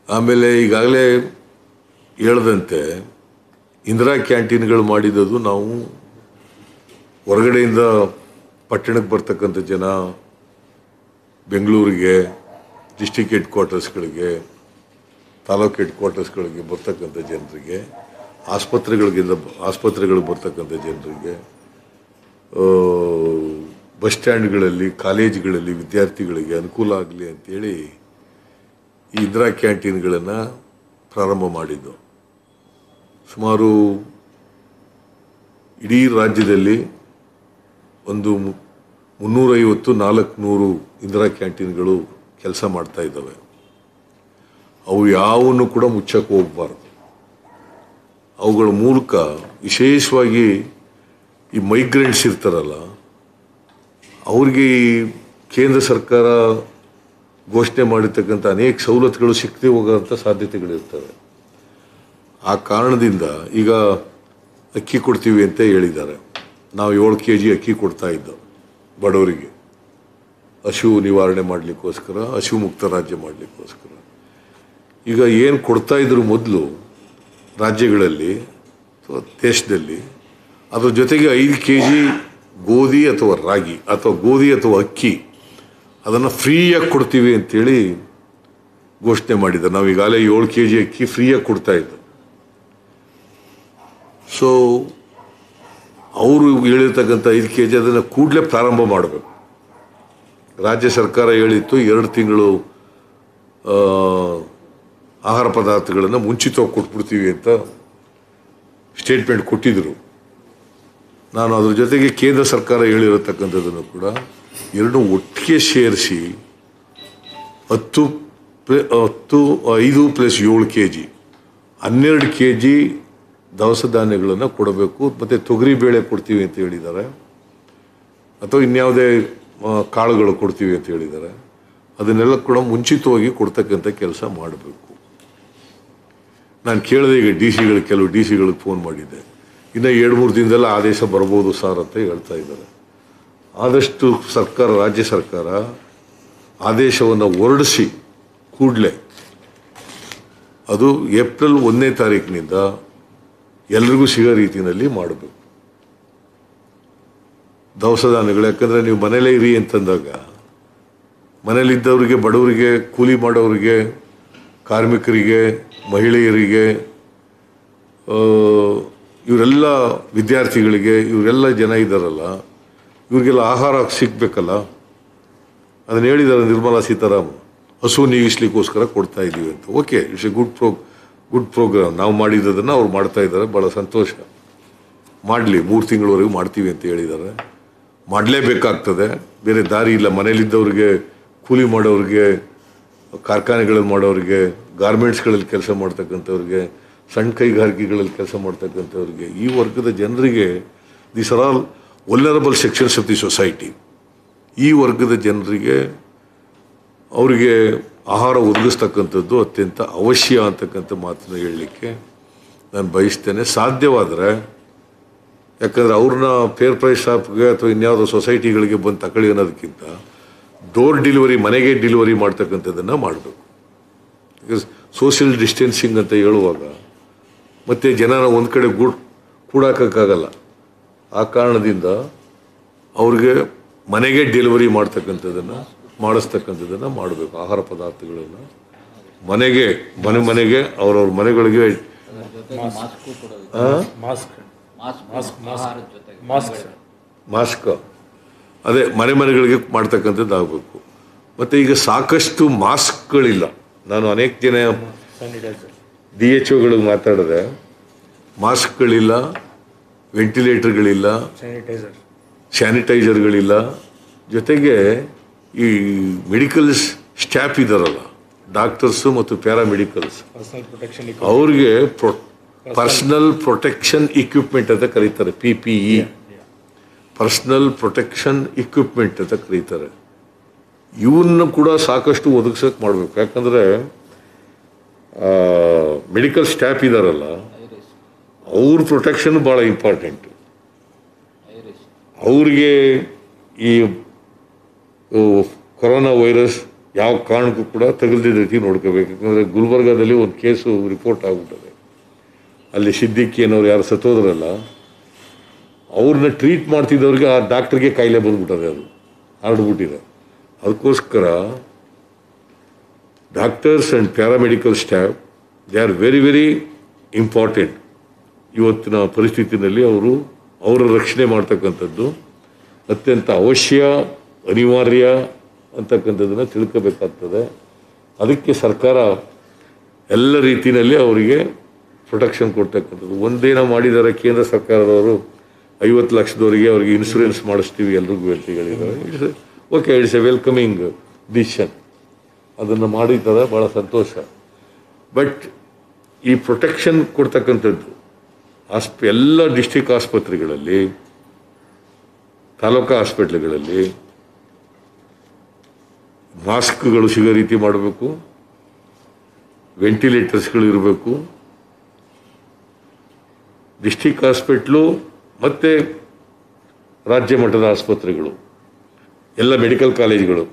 ಆಮೇಲೆ ಈಗಾಗಲೇ ಹೇಳ್ದಂತೆ ಇಂದಿರಾ ಕ್ಯಾಂಟೀನ್ಗಳು ಮಾಡಿದ್ದು ನಾವು ಹೊರಗಡೆಯಿಂದ ಪಟ್ಟಣಕ್ಕೆ ಬರ್ತಕ್ಕಂಥ ಜನ, ಬೆಂಗಳೂರಿಗೆ ಡಿಸ್ಟಿಕ್ ಹೆಡ್ ಕ್ವಾರ್ಟರ್ಸ್ಗಳಿಗೆ, ತಾಲೂಕು ಹೆಡ್ ಕ್ವಾರ್ಟರ್ಸ್ಗಳಿಗೆ ಬರ್ತಕ್ಕಂಥ ಜನರಿಗೆ ಆಸ್ಪತ್ರೆಗಳಿಗಿಂದ ಆಸ್ಪತ್ರೆಗಳಿಗೆ ಬರ್ತಕ್ಕಂಥ ಜನರಿಗೆ ಬಸ್ ಸ್ಟ್ಯಾಂಡ್ಗಳಲ್ಲಿ, ಕಾಲೇಜುಗಳಲ್ಲಿ ವಿದ್ಯಾರ್ಥಿಗಳಿಗೆ ಅನುಕೂಲ ಆಗಲಿ ಅಂತೇಳಿ ಈ ಇಂದಿರಾ ಕ್ಯಾಂಟೀನ್ಗಳನ್ನು ಪ್ರಾರಂಭ ಮಾಡಿದ್ದು. ಸುಮಾರು ಇಡೀ ರಾಜ್ಯದಲ್ಲಿ ಒಂದು ಮುನ್ನೂರೈವತ್ತು ನಾಲ್ಕುನೂರು ಇಂದಿರಾ ಕ್ಯಾಂಟೀನ್ಗಳು ಕೆಲಸ ಮಾಡ್ತಾ ಇದ್ದಾವೆ. ಅವು ಯಾವನ್ನು ಕೂಡ ಮುಚ್ಚಕ್ಕೆ ಹೋಗಬಾರ್ದು. ಅವುಗಳ ಮೂಲಕ ವಿಶೇಷವಾಗಿ ಈ ಮೈಗ್ರೆಂಟ್ಸ್ ಇರ್ತಾರಲ್ಲ, ಅವ್ರಿಗೆ ಈ ಕೇಂದ್ರ ಸರ್ಕಾರ ಘೋಷಣೆ ಮಾಡಿರ್ತಕ್ಕಂಥ ಅನೇಕ ಸವಲತ್ತುಗಳು ಸಿಕ್ಕದೆ ಹೋಗೋಂಥ ಸಾಧ್ಯತೆಗಳಿರ್ತವೆ. ಆ ಕಾರಣದಿಂದ ಈಗ ಅಕ್ಕಿ ಕೊಡ್ತೀವಿ ಅಂತ ಹೇಳಿದ್ದಾರೆ. ನಾವು ಏಳು ಕೆ ಜಿ ಅಕ್ಕಿ ಕೊಡ್ತಾ ಇದ್ದೋ ಬಡವರಿಗೆ. ಹಸಿವು ನಿವಾರಣೆ ಮಾಡಲಿಕ್ಕೋಸ್ಕರ ಹಸಿವು ಮುಕ್ತ ರಾಜ್ಯ ಮಾಡಲಿಕ್ಕೋಸ್ಕರ. ಈಗ ಏನು ಕೊಡ್ತಾ ಇದ್ರು ಮೊದಲು ರಾಜ್ಯಗಳಲ್ಲಿ, ಅಥವಾ ದೇಶದಲ್ಲಿ, ಅದ್ರ ಜೊತೆಗೆ ಐದು ಕೆ ಜಿ ಗೋಧಿ ಅಥವಾ ರಾಗಿ, ಅಥವಾ ಗೋಧಿ ಅಥವಾ ಅಕ್ಕಿ, ಅದನ್ನು ಫ್ರೀಯಾಗಿ ಕೊಡ್ತೀವಿ ಅಂತೇಳಿ ಘೋಷಣೆ ಮಾಡಿದ್ದ ನಾವು ಈಗಾಗಲೇ ಏಳು ಕೆ ಜಿ ಅಕ್ಕಿ ಫ್ರೀಯಾಗಿ ಕೊಡ್ತಾ ಇದ್ದ ಸೊ ಅವರು ಹೇಳಿರ್ತಕ್ಕಂಥ ಐದು ಕೆ ಜಿ ಅದನ್ನು ಕೂಡಲೇ ಪ್ರಾರಂಭ ಮಾಡಬೇಕು. ರಾಜ್ಯ ಸರ್ಕಾರ ಹೇಳಿತ್ತು ಎರಡು ತಿಂಗಳು ಆಹಾರ ಪದಾರ್ಥಗಳನ್ನು ಮುಂಚಿತವಾಗಿ ಕೊಟ್ಬಿಡ್ತೀವಿ ಅಂತ ಸ್ಟೇಟ್ಮೆಂಟ್ ಕೊಟ್ಟಿದ್ದರು ನಾನು ಅದ್ರ ಜೊತೆಗೆ ಕೇಂದ್ರ ಸರ್ಕಾರ ಹೇಳಿರತಕ್ಕಂಥದ್ದನ್ನು ಕೂಡ ಎರಡು ಒಟ್ಟಿಗೆ ಸೇರಿಸಿ ಹತ್ತು ಪ್ಲೇ, ಹತ್ತು, ಐದು ಪ್ಲಸ್ ಏಳು ಕೆ ಜಿ ಹನ್ನೆರಡು ಕೆ ಜಿ ದವಸ ಧಾನ್ಯಗಳನ್ನು ಕೊಡಬೇಕು, ಮತ್ತು ತೊಗರಿ ಬೇಳೆ ಕೊಡ್ತೀವಿ ಅಂತ ಹೇಳಿದ್ದಾರೆ. ಅಥವಾ ಇನ್ಯಾವುದೇ ಕಾಳುಗಳು ಕೊಡ್ತೀವಿ ಅಂತ ಹೇಳಿದ್ದಾರೆ. ಅದನ್ನೆಲ್ಲ ಕೂಡ ಮುಂಚಿತವಾಗಿ ಕೊಡ್ತಕ್ಕಂಥ ಕೆಲಸ ಮಾಡಬೇಕು. ನಾನು ಕೇಳಿದೆ ಈಗ ಡಿ ಸಿಗಳು, ಕೆಲವು ಡಿ ಸಿಗಳಿಗೆ ಫೋನ್ ಮಾಡಿದ್ದೆ. ಇನ್ನು ಎರಡು ಮೂರು ದಿನದಲ್ಲ ಆದೇಶ ಬರ್ಬೋದು ಸರ್ ಅಂತ ಹೇಳ್ತಾ ಇದ್ದಾರೆ. ಆದಷ್ಟು ಸರ್ಕಾರ, ರಾಜ್ಯ ಸರ್ಕಾರ ಆದೇಶವನ್ನು ಹೊರಡಿಸಿ ಕೂಡಲೇ ಅದು ಏಪ್ರಿಲ್ ಒಂದನೇ ತಾರೀಕಿನಿಂದ ಎಲ್ರಿಗೂ ಸಿಗೋ ರೀತಿಯಲ್ಲಿ ಮಾಡಬೇಕು. ದವಸ ಧಾನ್ಯಗಳು ಯಾಕಂದರೆ ನೀವು ಮನೇಲೇ ಇರಿ ಅಂತಂದಾಗ, ಮನೇಲಿದ್ದವರಿಗೆ, ಬಡವರಿಗೆ, ಕೂಲಿ ಮಾಡೋರಿಗೆ, ಕಾರ್ಮಿಕರಿಗೆ, ಮಹಿಳೆಯರಿಗೆ ಇವರೆಲ್ಲ ವಿದ್ಯಾರ್ಥಿಗಳಿಗೆ, ಇವರೆಲ್ಲ ಜನ ಇದ್ದಾರಲ್ಲ, ಇವರಿಗೆಲ್ಲ ಆಹಾರ ಸಿಗಬೇಕಲ್ಲ. ಅದನ್ನು ಹೇಳಿದ್ದಾರೆ ನಿರ್ಮಲಾ ಸೀತಾರಾಮ್ ಹಸು ನೀಗಿಸ್ಲಿಕ್ಕೋಸ್ಕರ ಕೊಡ್ತಾ ಇದ್ದೀವಿ ಅಂತ. Okay it's a good pro good programme ನಾವು ಮಾಡಿದ್ದನ್ನು ಅವ್ರು ಮಾಡ್ತಾ ಇದ್ದಾರೆ. ಭಾಳ ಸಂತೋಷ. ಮಾಡಲಿ, ಮೂರು ತಿಂಗಳವರೆಗೂ ಮಾಡ್ತೀವಿ ಅಂತ ಹೇಳಿದ್ದಾರೆ. ಮಾಡಲೇಬೇಕಾಗ್ತದೆ. ಬೇರೆ ದಾರಿ ಇಲ್ಲ. ಮನೇಲಿದ್ದವ್ರಿಗೆ ಕೂಲಿ ಮಾಡೋರಿಗೆ ಕಾರ್ಖಾನೆಗಳಲ್ಲಿ ಮಾಡೋರಿಗೆ ಗಾರ್ಮೆಂಟ್ಸ್ಗಳಲ್ಲಿ ಕೆಲಸ ಮಾಡ್ತಕ್ಕಂಥವ್ರಿಗೆ, ಸಣ್ಣ ಕೈಗಾರಿಕೆಗಳಲ್ಲಿ ಕೆಲಸ ಮಾಡ್ತಕ್ಕಂಥವ್ರಿಗೆ, ಈ ವರ್ಗದ ಜನರಿಗೆ this are all vulnerable sections of the society ಈ ವರ್ಗದ ಜನರಿಗೆ ಅವರಿಗೆ ಆಹಾರ ಒದಗಿಸ್ತಕ್ಕಂಥದ್ದು ಅತ್ಯಂತ ಅವಶ್ಯ ಅಂತಕ್ಕಂಥ ಮಾತನ್ನು ಹೇಳಲಿಕ್ಕೆ ನಾನು ಬಯಸ್ತೇನೆ. ಸಾಧ್ಯವಾದರೆ ಯಾಕಂದರೆ ಅವ್ರನ್ನ ಫೇರ್ ಪ್ರೈಸ್ ಶಾಪ್ಗೆ ಅಥವಾ ಇನ್ಯಾವುದೋ ಸೊಸೈಟಿಗಳಿಗೆ ಬಂದು ತಗೊಳ್ಳಿ ಅನ್ನೋದಕ್ಕಿಂತ ಡೋರ್ ಡೆಲಿವರಿ, ಮನೆಗೆ ಡೆಲಿವರಿ ಮಾಡ್ತಕ್ಕಂಥದ್ದನ್ನು ಮಾಡಬೇಕು. ಸೋಷಿಯಲ್ ಡಿಸ್ಟೆನ್ಸಿಂಗ್ ಅಂತ ಹೇಳುವಾಗ ಮತ್ತು ಜನನ ಒಂದು ಕಡೆ ಗೂಡ್, ಕೂಡಾಕೋಕ್ಕಾಗಲ್ಲ. ಆ ಕಾರಣದಿಂದ ಅವ್ರಿಗೆ ಮನೆಗೆ ಡೆಲಿವರಿ ಮಾಡ್ತಕ್ಕಂಥದ್ದನ್ನು, ಮಾಡಿಸ್ತಕ್ಕಂಥದ್ದನ್ನು ಮಾಡಬೇಕು. ಆಹಾರ ಪದಾರ್ಥಗಳನ್ನು ಮನೆಗೆ, ಮನೆ ಮನೆಗೆ, ಅವ್ರವ್ರ ಮನೆಗಳಿಗೆ mask mask mask mask mask ಆಹಾರದ ಜೊತೆಗೆ ಮಾಸ್ಕ್ ಅದೇ ಮನೆ ಮನೆಗಳಿಗೆ ಮಾಡ್ತಕ್ಕಂಥದ್ದು ಆಗಬೇಕು. ಮತ್ತು ಈಗ ಸಾಕಷ್ಟು ಮಾಸ್ಕ್ಗಳಿಲ್ಲ. ನಾನು ಅನೇಕ ಜನ ಸ್ಯಾನಿಟೈಸರ್ ಡಿ ಎಚ್ ಒಗಳಿಗೆ ಮಾತಾಡಿದೆ. ಮಾಸ್ಕ್ಗಳಿಲ್ಲ ವೆಂಟಿಲೇಟರ್ಗಳಿಲ್ಲ ಸ್ಯಾನಿಟೈಸರ್. ಸ್ಯಾನಿಟೈಸರ್ಗಳಿಲ್ಲ. ಜೊತೆಗೆ ಈ ಮೆಡಿಕಲ್ ಸ್ಟಾಫ್ ಇದ್ದಾರಲ್ಲ ಡಾಕ್ಟರ್ಸು ಮತ್ತು ಪ್ಯಾರಾಮೆಡಿಕಲ್ಸ್ ಪರ್ಸನಲ್ ಪ್ರೊಟೆಕ್ಷನ್ ಅವ್ರಿಗೆ ಪ್ರೊ ಪರ್ಸನಲ್ ಪ್ರೊಟೆಕ್ಷನ್ ಇಕ್ವಿಪ್ಮೆಂಟ್ ಅಂತ ಕರೀತಾರೆ P P E personal protection equipment ಅಂತ ಕರೀತಾರೆ. ಇವನ್ನ ಕೂಡ ಸಾಕಷ್ಟು ಒದಗಿಸೋಕೆ ಮಾಡಬೇಕು. ಯಾಕಂದರೆ ಮೆಡಿಕಲ್ ಸ್ಟಾಫ್ ಇದ್ದಾರಲ್ಲ ಅವ್ರ ಪ್ರೊಟೆಕ್ಷನ್ ಭಾಳ ಇಂಪಾರ್ಟೆಂಟ್ ಅವ್ರಿಗೆ ಈ ಕೊರೋನಾ ವೈರಸ್ ಯಾವ ಕಾರಣಕ್ಕೂ ಕೂಡ ತಗಲ್ದಿದ್ದ ರೀತಿ ನೋಡ್ಕೋಬೇಕು. ಯಾಕಂದರೆ ಗುಲ್ಬರ್ಗಾದಲ್ಲಿ ಒಂದು ಕೇಸು ರಿಪೋರ್ಟ್ ಆಗ್ಬಿಟ್ಟದೆ. ಅಲ್ಲಿ ಸಿದ್ದಿಕ್ಕಿ ಅನ್ನೋರು ಯಾರು ಸತ್ತೋದ್ರಲ್ಲ ಅವ್ರನ್ನ ಟ್ರೀಟ್ ಮಾಡ್ತಿದ್ದವ್ರಿಗೆ ಆ ಡಾಕ್ಟ್ರಿಗೆ ಕಾಯಿಲೆ ಬಂದ್ಬಿಟ್ಟದೆ ಅದು, ಹರಡ್ಬಿಟ್ಟಿದೆ. ಅದಕ್ಕೋಸ್ಕರ doctors and paramedical staff they are very very important ಇವತ್ತಿನ ಪರಿಸ್ಥಿತಿನಲ್ಲಿ ಅವರು ಅವರ ರಕ್ಷಣೆ ಮಾಡ್ತಕ್ಕಂಥದ್ದು, ಅತ್ಯಂತ ಅವಶ್ಯ, ಅನಿವಾರ್ಯ ಅಂತಕ್ಕಂಥದ್ದನ್ನು ತಿಳ್ಕೋಬೇಕಾಗ್ತದೆ. ಅದಕ್ಕೆ ಸರ್ಕಾರ ಎಲ್ಲ ರೀತಿಯಲ್ಲಿ ಅವರಿಗೆ ಪ್ರೊಟೆಕ್ಷನ್ ಕೊಡ್ತಕ್ಕಂಥದ್ದು. ಒಂದೇನ ಮಾಡಿದ್ದಾರೆ ಕೇಂದ್ರ ಸರ್ಕಾರದವರು ಐವತ್ತು ಲಕ್ಷದವರಿಗೆ ಅವರಿಗೆ ಇನ್ಶೂರೆನ್ಸ್ ಮಾಡಿಸ್ತೀವಿ ಎಲ್ರಿಗೂ ಅಂತ okay it's a welcoming decision ಅದನ್ನು ಮಾಡಿದ್ದಾರೆ ಭಾಳ ಸಂತೋಷ. ಬಟ್ ಈ ಪ್ರೊಟೆಕ್ಷನ್ ಕೊಡ್ತಕ್ಕಂಥದ್ದು ಆಸ್ಪ ಎಲ್ಲ ಡಿಸ್ಟಿಕ್ ಆಸ್ಪತ್ರೆಗಳಲ್ಲಿ, ತಾಲೂಕಾ ಹಾಸ್ಪಿಟ್ಲ್ಗಳಲ್ಲಿ ಮಾಸ್ಕ್ಗಳು ಸಿಗೋ ರೀತಿ ಮಾಡಬೇಕು ವೆಂಟಿಲೇಟರ್ಸ್ಗಳು ಇರಬೇಕು ಡಿಸ್ಟಿಕ್ ಹಾಸ್ಪಿಟ್ಲು ಮತ್ತು ರಾಜ್ಯ ಮಟ್ಟದ ಆಸ್ಪತ್ರೆಗಳು, ಎಲ್ಲ ಮೆಡಿಕಲ್ ಕಾಲೇಜ್ಗಳು.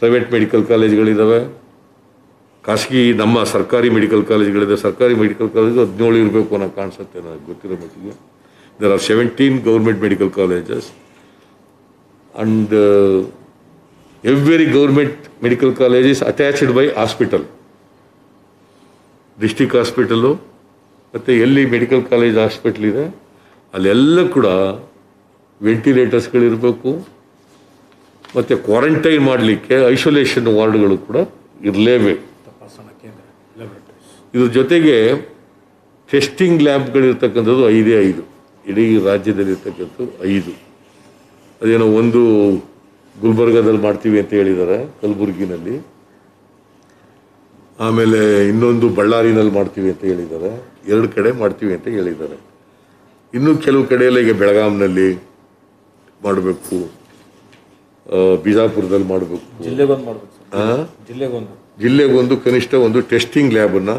ಪ್ರೈವೇಟ್ ಮೆಡಿಕಲ್ ಕಾಲೇಜ್ಗಳಿದ್ದಾವೆ ಖಾಸಗಿ ನಮ್ಮ ಸರ್ಕಾರಿ ಮೆಡಿಕಲ್ ಕಾಲೇಜ್ಗಳಿದೆ. ಸರ್ಕಾರಿ ಮೆಡಿಕಲ್ ಕಾಲೇಜು ಹದಿನೇಳು ಇರಬೇಕು ಅನ್ನೋ ಕಾಣಿಸುತ್ತೆ ನನಗೆ, ಗೊತ್ತಿರೋ ಮಟ್ಟಿಗೆ. There are seventeen government medical colleges and every government medical college is attached by hospital district hospital ಮತ್ತು ಎಲ್ಲಿ ಮೆಡಿಕಲ್ ಕಾಲೇಜ್ ಹಾಸ್ಪಿಟ್ಲ್ ಇದೆ, ಅಲ್ಲೆಲ್ಲ ಕೂಡ ವೆಂಟಿಲೇಟರ್ಸ್ಗಳಿರಬೇಕು ಮತ್ತು ಕ್ವಾರಂಟೈನ್ ಮಾಡಲಿಕ್ಕೆ ಐಸೋಲೇಷನ್ ವಾರ್ಡ್ಗಳು ಕೂಡ ಇರಲೇಬೇಕು ಇದ್ರ ಜೊತೆಗೆ ಟೆಸ್ಟಿಂಗ್ ಲ್ಯಾಬ್ಗಳಿರ್ತಕ್ಕಂಥದ್ದು ಐದೇ ಐದು. ಇಡೀ ರಾಜ್ಯದಲ್ಲಿರ್ತಕ್ಕಂಥದ್ದು ಐದು. ಅದೇನೋ ಒಂದು ಗುಲ್ಬರ್ಗಾದಲ್ಲಿ ಮಾಡ್ತೀವಿ ಅಂತ ಹೇಳಿದ್ದಾರೆ, ಕಲಬುರಗಿನಲ್ಲಿ. ಆಮೇಲೆ ಇನ್ನೊಂದು ಬಳ್ಳಾರಿನಲ್ಲಿ ಮಾಡ್ತೀವಿ ಅಂತ ಹೇಳಿದ್ದಾರೆ. ಎರಡು ಕಡೆ ಮಾಡ್ತೀವಿ ಅಂತ ಹೇಳಿದ್ದಾರೆ. ಇನ್ನೂ ಕೆಲವು ಕಡೆಯಲ್ಲಿ ಈಗ ಬೆಳಗಾಂನಲ್ಲಿ ಮಾಡಬೇಕು ಬಿಜಾಪುರದಲ್ಲಿ ಮಾಡಬೇಕು. ಜಿಲ್ಲೆಗೊಂದು ಮಾಡ್ಬೇಕು ಸರ್. ಜಿಲ್ಲೆಗೊಂದು. ಜಿಲ್ಲೆಗೊಂದು ಕನಿಷ್ಠ ಒಂದು ಟೆಸ್ಟಿಂಗ್ ಲ್ಯಾಬನ್ನು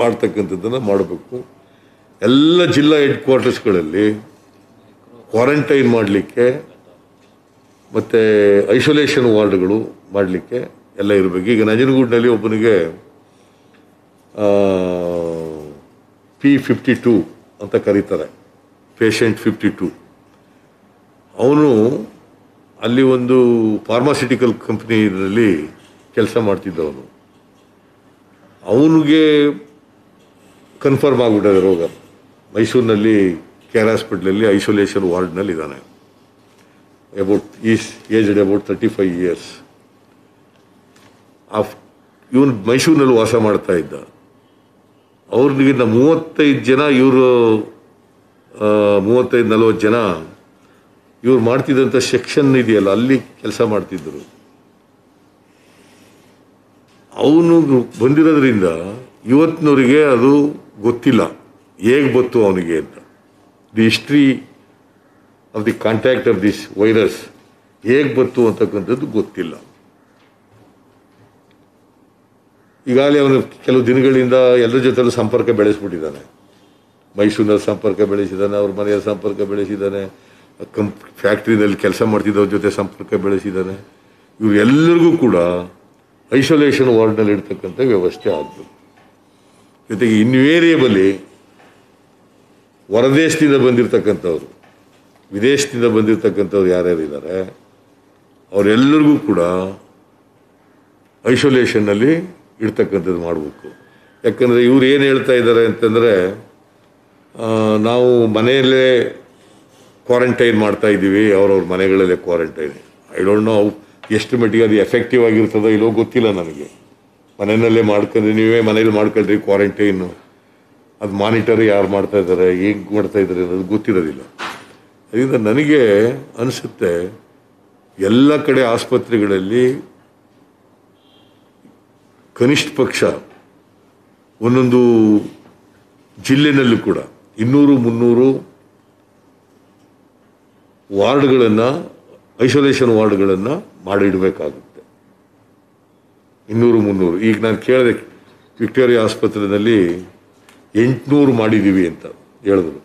ಮಾಡ್ತಕ್ಕಂಥದ್ದನ್ನು ಮಾಡಬೇಕು. ಎಲ್ಲ ಜಿಲ್ಲಾ ಹೆಡ್ ಕ್ವಾರ್ಟರ್ಸ್ಗಳಲ್ಲಿ ಕ್ವಾರಂಟೈನ್ ಮಾಡಲಿಕ್ಕೆ ಮತ್ತು ಐಸೋಲೇಷನ್ ವಾರ್ಡ್ಗಳು ಮಾಡಲಿಕ್ಕೆ ಎಲ್ಲ ಇರಬೇಕು. ಈಗ ನಂಜನಗೂಡಿನಲ್ಲಿ ಒಬ್ಬನಿಗೆ ಪಿ ಫಿಫ್ಟಿ ಟೂ ಅಂತ ಕರೀತಾರೆ. ಪೇಷಂಟ್ ಫಿಫ್ಟಿ ಟೂ ಅವನು ಅಲ್ಲಿ ಒಂದು ಫಾರ್ಮಾಸ್ಯೂಟಿಕಲ್ ಕಂಪ್ನಿಯಲ್ಲಿ ಕೆಲಸ ಮಾಡ್ತಿದ್ದವನು. ಅವನಿಗೆ ಕನ್ಫರ್ಮ್ ಆಗ್ಬಿಟ್ಟಿದೆ ರೋಗ. ಮೈಸೂರಿನಲ್ಲಿ ಕೇರ್ ಹಾಸ್ಪಿಟ್ಲಲ್ಲಿ ಐಸೋಲೇಷನ್ ವಾರ್ಡ್ನಲ್ಲಿ ಇದ್ದಾನೆ about is aged about thirty five years of ಇವನು ಮೈಸೂರಿನಲ್ಲಿ ವಾಸ ಮಾಡ್ತಾ ಇದ್ದ. ಅವ್ರಿಗಿಂತ ಮೂವತ್ತೈದು ಜನ ಇವರು ಮೂವತ್ತೈದು, ನಲವತ್ತು ಜನ ಇವ್ರು ಮಾಡ್ತಿದ್ದಂಥ ಸೆಕ್ಷನ್ ಇದೆಯಲ್ಲ, ಅಲ್ಲಿ ಕೆಲಸ ಮಾಡ್ತಿದ್ದರು ಅವನು ಬಂದಿರೋದ್ರಿಂದ ಇವತ್ತಿನವರಿಗೆ ಅದು ಗೊತ್ತಿಲ್ಲ. ಹೇಗೆ ಬತ್ತು ಅವನಿಗೆ ಅಂತ. The history of the contact of this virus ಹೇಗೆ ಬತ್ತು ಅಂತಕ್ಕಂಥದ್ದು ಗೊತ್ತಿಲ್ಲ. ಈಗಾಗಲೇ ಅವನು ಕೆಲವು ದಿನಗಳಿಂದ ಎಲ್ಲರ ಜೊತೆಲೂ ಸಂಪರ್ಕ ಬೆಳೆಸ್ಬಿಟ್ಟಿದ್ದಾನೆ. ಮೈಸೂರಿನಲ್ಲಿ ಸಂಪರ್ಕ ಬೆಳೆಸಿದ್ದಾನೆ, ಅವ್ರ ಮನೆಯ ಸಂಪರ್ಕ ಬೆಳೆಸಿದ್ದಾನೆ, ಕಂಪ್, ಫ್ಯಾಕ್ಟ್ರಿನಲ್ಲಿ ಕೆಲಸ ಮಾಡ್ತಿದ್ದವ್ರ ಜೊತೆ ಸಂಪರ್ಕ ಬೆಳೆಸಿದ್ದಾನೆ. ಇವರೆಲ್ಲರಿಗೂ ಕೂಡ ಐಸೋಲೇಷನ್ ವಾರ್ಡ್ನಲ್ಲಿ ಇಡ್ತಕ್ಕಂಥ ವ್ಯವಸ್ಥೆ ಆಗಬೇಕು. ಜೊತೆಗೆ ಇನ್ವೇರಿಯಬಲಿ ಹೊರದೇಶದಿಂದ ಬಂದಿರತಕ್ಕಂಥವ್ರು, ವಿದೇಶದಿಂದ ಬಂದಿರತಕ್ಕಂಥವ್ರು ಯಾರ್ಯಾರು ಇದ್ದಾರೆ ಅವರೆಲ್ಲರಿಗೂ ಕೂಡ ಐಸೋಲೇಷನ್ನಲ್ಲಿ ಇಡ್ತಕ್ಕಂಥದ್ದು ಮಾಡಬೇಕು. ಯಾಕಂದರೆ ಇವ್ರು ಏನು ಹೇಳ್ತಾ ಇದ್ದಾರೆ ಅಂತಂದರೆ ನಾವು ಮನೆಯಲ್ಲೇ ಕ್ವಾರಂಟೈನ್ ಮಾಡ್ತಾ ಇದ್ದೀವಿ, ಅವ್ರವ್ರ ಮನೆಗಳಲ್ಲೇ ಕ್ವಾರಂಟೈನ್. ಐ ಡೋಂಟ್ ನೋ ಎಷ್ಟು ಮಟ್ಟಿಗೆ ಅದು ಎಫೆಕ್ಟಿವ್ ಆಗಿರ್ತದೋ ಇಲ್ಲೋ ಗೊತ್ತಿಲ್ಲ ನನಗೆ ಮನೆಯಲ್ಲೇ ಮಾಡ್ಕೊಂಡ್ರಿ, ನೀವೇ ಮನೇಲಿ ಮಾಡ್ಕೊಳ್ರಿ ಕ್ವಾರಂಟೈನು ಅದು ಮಾನಿಟರ್ ಯಾರು ಮಾಡ್ತಾ ಇದ್ದಾರೆ, ಹೇಗೆ ಮಾಡ್ತಾ ಇದ್ದಾರೆ ಅನ್ನೋದು ಗೊತ್ತಿರೋದಿಲ್ಲ. ಅದರಿಂದ ನನಗೆ ಅನಿಸುತ್ತೆ, ಎಲ್ಲ ಕಡೆ ಆಸ್ಪತ್ರೆಗಳಲ್ಲಿ ಕನಿಷ್ಠ ಪಕ್ಷ ಒಂದೊಂದು ಜಿಲ್ಲೆನಲ್ಲೂ ಕೂಡ ಇನ್ನೂರು, ಮುನ್ನೂರು ವಾರ್ಡ್ಗಳನ್ನು, ಐಸೋಲೇಷನ್ ವಾರ್ಡ್ಗಳನ್ನು ಮಾಡಿಡಬೇಕಾಗುತ್ತೆ. ಇನ್ನೂರು, ಮುನ್ನೂರು. ಈಗ ನಾನು ಕೇಳಿದೆ ವಿಕ್ಟೋರಿಯಾ ಆಸ್ಪತ್ರೆಯಲ್ಲಿ ಎಂಟುನೂರು ಮಾಡಿದ್ದೀವಿ ಅಂತ ಹೇಳಿದ್ರು.